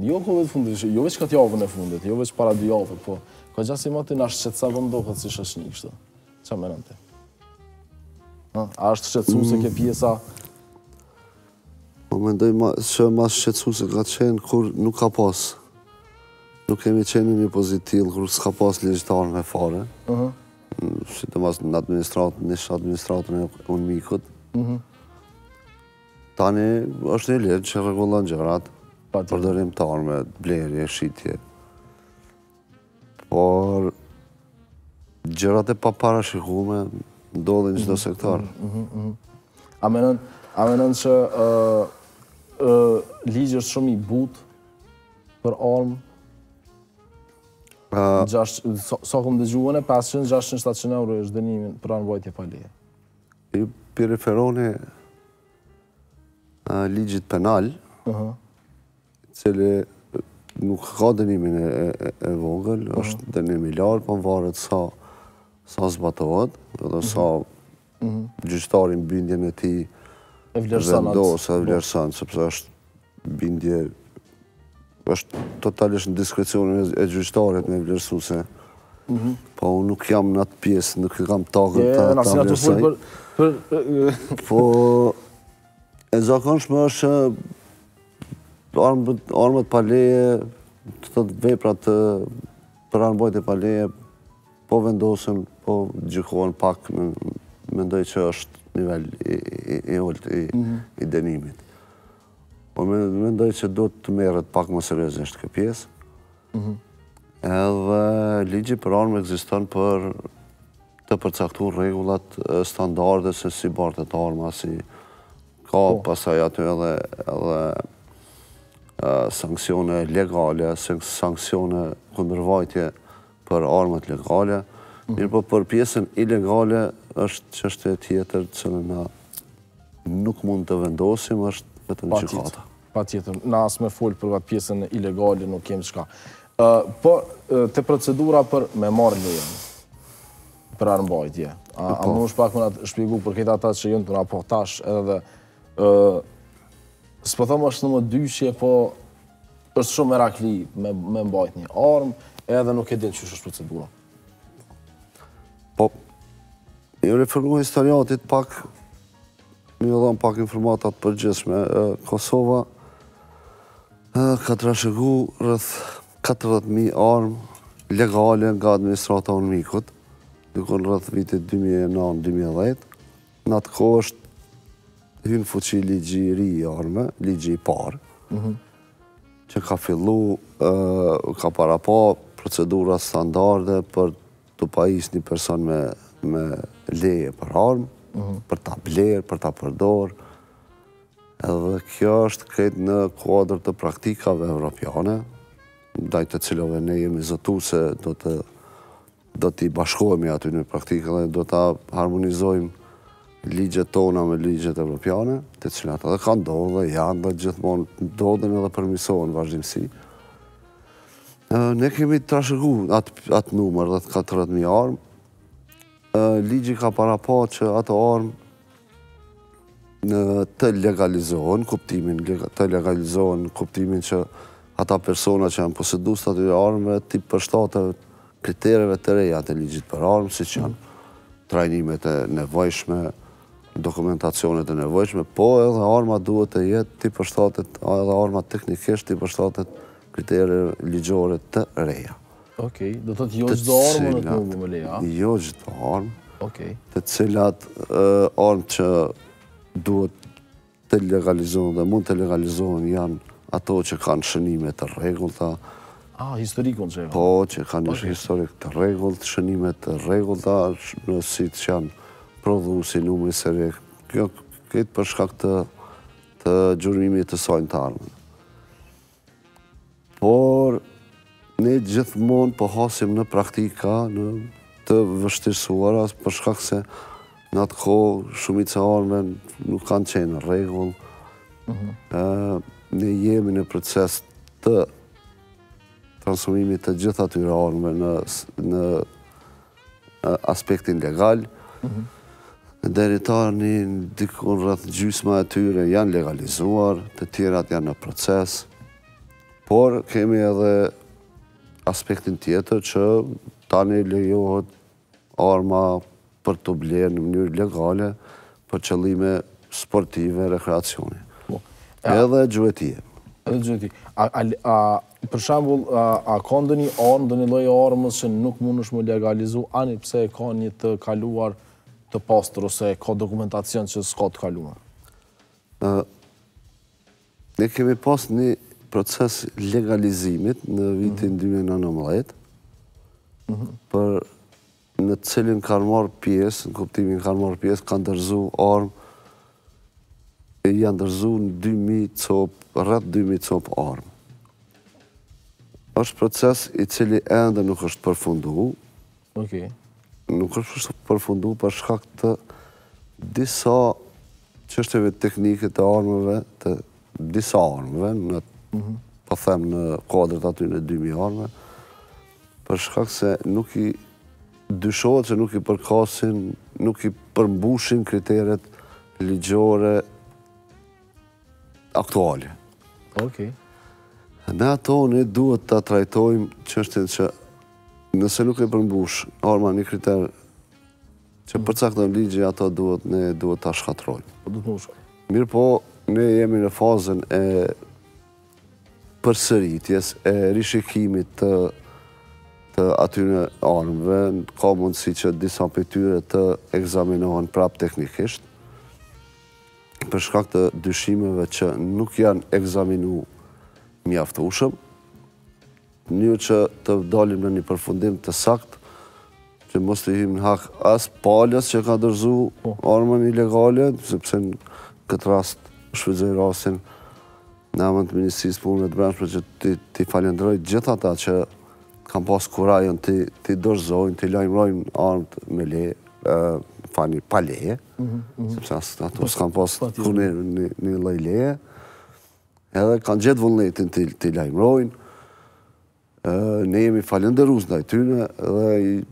Jo kohëve të fundit, jo veç këtë javën e fundit, jo veç para dy javët, po ka gjasa ma ty nashtë që të sa vëmë do këtë si shashtë një kështë. Qa menon A është shqetsuse mm. kjo pjesa? Po mendoj që ma shqetsuse ka qenë kur nuk ka pas. Nuk kemi qenë në një pozitë kur s'ka pas ligje për armë fare. Sidomos në administratën, në shë administratën e UNMIK-ut. Tani është një ligj që rregullon gjërat, përdorim të armëve, blerje, shitje. Por gjërat e paparashikuara ndodhin në çdo mhm, sektor. Mhm, mhm, a mendon, a mendon se ë ë ligji është shumë i butë për armë? Uh, sa, sa, sa kom dëgjuar unë 500 600 700 euro është dënimi për armëmbajtje pa leje. Ju pi referoheni ligjit penal, i cili nuk ka dënimin e vogël, është dënim i lartë, po varet sa sa zbatohet, dhe sa gjyqtari në bindjen e tij e vlerëson, sepse është Bindje, është totalisht në diskrecionin e gjyqtarit me vlerësu se, po unë nuk jam në atë pjesë, nuk e kam tagrin të ta vlerësoj. Po, e zakonshme është që armët pa leje, të të veprat për armëmbajtje pa leje, Po vendosen, po gjykohen pak, mendoj që është nivel i ulët i mhm. dënimit. Po mendoj që duhet të merret pak më seriozisht kjo pjesë. Mhm. Edhe ligji për armë ekziston për të përcaktu rregullat standarde se si bartet arma, si ka po. pastaj aty edhe sanksione legale, sanksione kundërvajtje për armët legale, mirëpo për pjesën ilegale është çështje tjetër që në na nuk mund të vendosim është vetëm gjykata. Patjetër, na as me folë për atë pjesën ilegale nuk kem qka. Po te procedura për me marrë lejen për armëmbajtje, a po. munesh pak me na shpjegu për këtë ata që janë të raportash edhe dhe se po thom është në mëdyshje po Është shumë merakli me, me mbajt një armë, edhe nuk e din qysh është procedura. Po, iu referu historiatit pak, me ju dhan pak informata të përgjithshme. Kosova ka trashëgu rreth 40.000 armë legale nga administrata e UNMIK-ut, dikun rreth vitit 2009-2010, Në atë kohë është hyn në fuqi ligji i ri i armëve, ligji i parë, mhm. që ka fillu, ka parapa procedura standarde për t'u pajis një person me, me leje për armë, mhm. për ta blerë, për ta përdorë, edhe kjo është krejt në kuadrë të praktikave evropiane, ndaj të cilove ne jemi zotu se do të Do t'i bashkohemi atyre praktikave dhe do t'i harmonizojmë ligjet tona me ligjet evropiane, të cilat edhe kanë ndodhë dhe janë dhe gjithmonë ndodhin edhe përmirësohen në vazhdimësi. Ne kemi të trashëgu atë numër dhe të katër mijë armëve. Ligji ka parapa që ato armë të legalizohen, kuptimin të legalizohen, kuptimin që ata persona që janë posedus të atyre armëve, t'i përshtaten kritereve të reja të Ligjit për Armë, siç janë trajnimet e nevojshme, dokumentacionet e nevojshme, po edhe arma duhet të jetë t'i përshtatet, edhe arma teknikisht t'i përshtatet kritereve ligjore të reja. Okej, do të thotë jo çdo armë mund të legalizohet? Jo çdo armë, të cilat armë që duhet të legalizohen dhe mund të legalizohen janë ato që kanë shënime të rregullta. Ah, historikun që e kanë. Po, që kanë një historik të rregullt, shënime të rregullta, siç janë prodhuesi, numri serik. Kjo krejt për shkak të të gjurmimit të saj në të ardhmen. Por, ne gjithmonë po hasim në praktika të vështirësuara për shkak se në atë kohë shumica e armëve nuk kanë qenë në rregull. Mhm. ne jemi në proces të transformimit të gjitha atyre armëve në në aspektin legal, deri tani dikun rreth gjysma e tyre janë legalizuar, të tjerat janë në proces, por kemi edhe aspektin tjetër që tani lejohet arma për t'u blerë në mënyrë legale për qëllime sportive, rekreacioni. Po. Edhe gjuetie. Edhe gjuetie. A Për shembull, a ka ndonjë armë, ndonjë lloj armës që nuk mundesh me legalizu, ani pse e ka një të kaluar të pastër ose ka dokumentacion që s'ka të kaluar? Ne kemi pas një proces legalizimit në vitin 2019 mhm. për në të cilin kanë marrë pjesë, në kuptimin kanë marrë pjesë, kanë dërzu armë, e janë dërzu në 2.000 copë, rreth 2.000 copë armë. është proces i cili ende nuk është përfundu, nuk është përfundu për shkak të disa çështjeve teknike të armëve, të disa armëve, po them në kuadër t'atyne 2000 armëve, për shkak se nuk i dyshohet që nuk i përkasin, nuk i përmbushin kriteret ligjore aktuale. Okej. Me ato ne duhet ta trajtojmë çështjen që nëse nuk e përmbush arma një kriter Që përcakton ligji ato duhet ne duhet ta shkatërrojmë. Po duhet më shkoj. Mirëpo, ne jemi në fazën e përsëritjes, e rishikimit të të atyne armëve, ka mundësi që disa prej tyre të ekzaminohen prap teknikisht, për shkak të dyshimeve që nuk janë ekzaminu mjaftushëm, mënyrë që të dalim në një përfundim të saktë, që mos t'i hyjmë në hak as palës që ka dorëzu armën ilegale, sepse në këtë rast shfrytëzoj rastin në emër të Ministrisë Punëve të Brendshme që t'i falënderoj gjithë ata që kanë pas kurajën t'i t'i dorëzojnë, t'i lajmërojnë armët me le, falni pa leje, mhm, mhm. sepse as ato s'kanë pas kurrë një, një, një leje. Edhe kanë gjetë vullnetin t'i lajmërojnë, ne jemi falënderues ndaj tyne dhe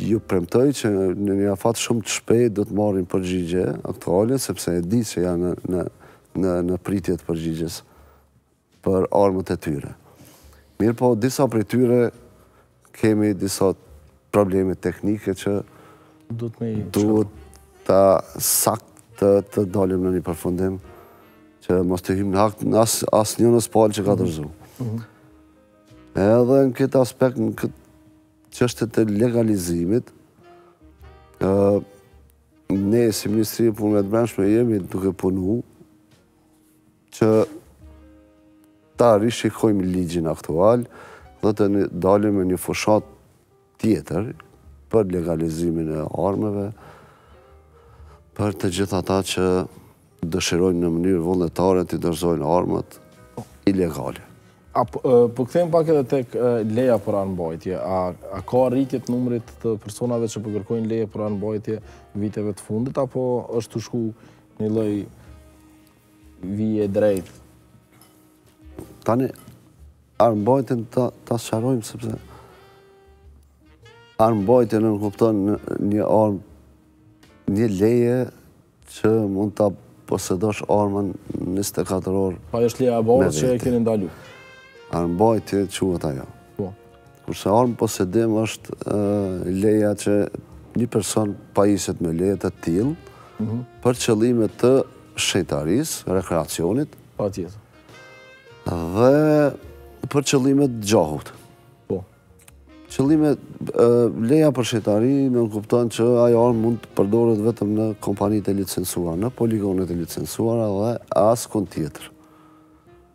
ju premtoj që në një afat shumë të shpejt do të marrin përgjigje aktuale, sepse e di që janë në, në, në pritje të përgjigjes për armët e tyre. Mirëpo, disa prej tyre Kemi disa probleme teknike që duhet ta saktë të dalim në një përfundim që mos t'i hymë në hak asnjënës palë që ka dërzu. Mhm. Edhe në këtë aspekt, në këtë çështje të legalizimit, ne si Ministri e Punëve të Brendshme jemi duke punu që ta rishikojmë ligjin aktual dhe të dalim me një fushatë tjetër për legalizimin e armëve, për të gjithë ata që dëshirojnë në mënyrë vullnetare t'i dërzojnë armët ilegale. A po, po kthehemi pak edhe tek leja për armëmbajtje, a, a ka rritje të numrit të personave që përkërkojnë po leje për armëmbajtje viteve të fundit, apo është shku një lloj Vije drejt. Tani, armëmbajtjen ta sqarojmë, sepse armëmbajtja nënkupton një armë, një leje që mund ta posedosh armën 24 orë. Pa po, është leja e parë që e keni ndalu? Armëmbajtje quhet ajo. Kurse armë posedim është leja që një person pajiset me leje të tillë mhm. për qëllime të shenjtarisë, rekreacionit. Patjetër. Dhe për qëllime të gjahut. Po. Qëllimet, leja për shenjtari nënkupton që ajo armë mund të përdoret vetëm në kompanitë e licensuara, në poligonet e licensuara dhe askund tjetër.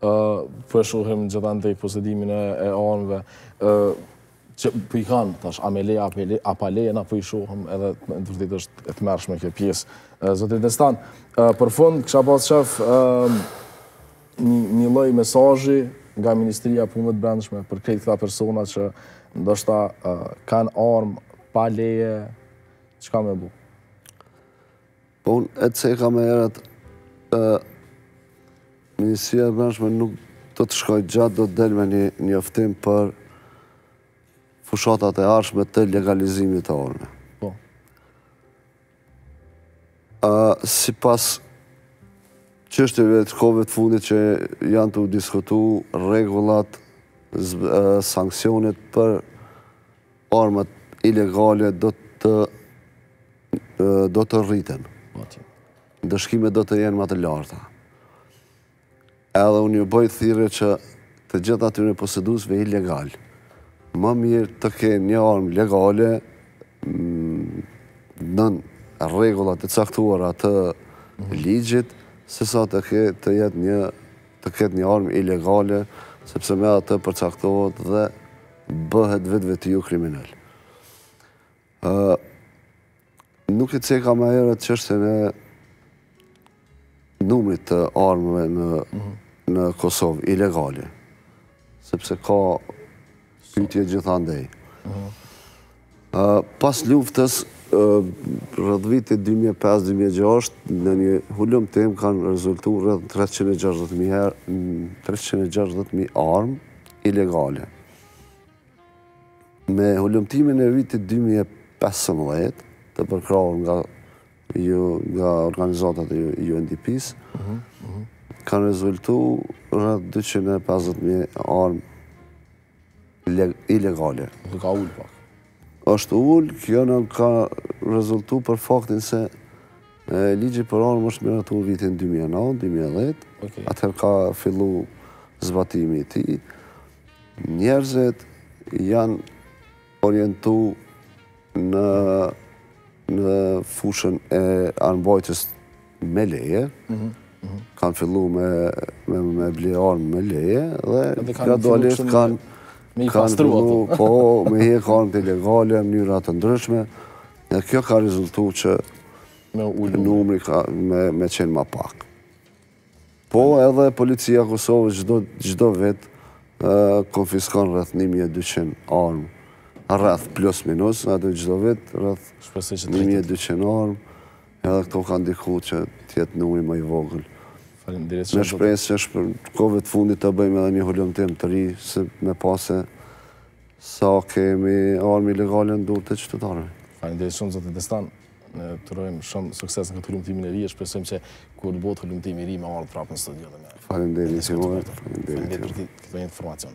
Po e shohim gjithandej posedimin e armëve që po i kanë, tash, a me leje, a pa leje, na po i shohim, edhe në të vërtetë është e tmerrshme kjo pjesë. Zotri Destan, për fund, kisha pas qef një lloj mesazhi nga Ministria e Punëve të Brendshme për krejt këta persona që ndoshta kanë armë pa leje, çka me bo? Unë e ceka ma herët, Ministria e Brendshme nuk do të shkoj gjatë, do të del me një njoftim për fushatat e ardhshme të legalizimit të armëve. Po. Sipas qështjeve të kohëve të fundit që janë tu u diskutu rregullat, sanksionet për armët ilegale do të do të rriten. Ndëshkimet do të jenë më të larta. Edhe unë ju bëj thirrje që të gjithë atyre posedusve ilegal, më mirë të kenë një armë legale mm, nën rregullat e caktuara të mhm. ligjit, sesa të ke të jetë një të ketë një armë ilegale, sepse me atë përcaktohet dhe bëhet vetvetiu kriminal. Nuk e ceka më herët çështjen e numrit të armëve në mhm. në Kosovë ilegale. Sepse ka pyetje gjithandej. Mhm. Ë pas luftës rreth vitit 2005-2006 në një hulumtim kanë rezultu rreth 360.000 armë ilegale. Me hulumtimin e vitit dy mijë e pesëmbëdhjetë, të përkrahur nga organizatat e UNDP-s, mhm, mhm. kanë rezultu rreth 250.000 armë ilegale. Dhe ka ul pak. është ul, kjo na ka rezultu për faktin se Ligji për armë është miratu vitin dy mijë e nëntë, dy mijë e dhjetë, atëherë ka fillu zbatimi i tij. Njerëzit janë orientu në në fushën e armbajtjes me leje, mhm, mhm. kanë fillu me, me, me ble armë me leje, dhe gradualisht kanë fillu, po, me i hjek armët ilegale, mënyra të ndryshme, Dhe kjo ka rezultu që numri me qenë ma pak. Po edhe policia e Kosovës çdo vit konfiskon rreth 1200 armë. Rreth plus minus, në atë çdo vit rreth 1200 armë. Edhe këto kanë ndiku që të jetë numri ma i vogël. Me shpresë që është për kohëve të fundit të bëjmë edhe një hullumtim të ri, me pa se Sa kemi armë ilegale në dorë të qytetarëve. Faleminderit shumë zoti Destan. Ne të urojmë shumë sukses në këtë hulumtimin e ri e shpresojmë që kur të bëhet hulumtimi i ri me ardhur prapë në studio dhe me Faleminderit juve. Faleminderit për këtë informacion.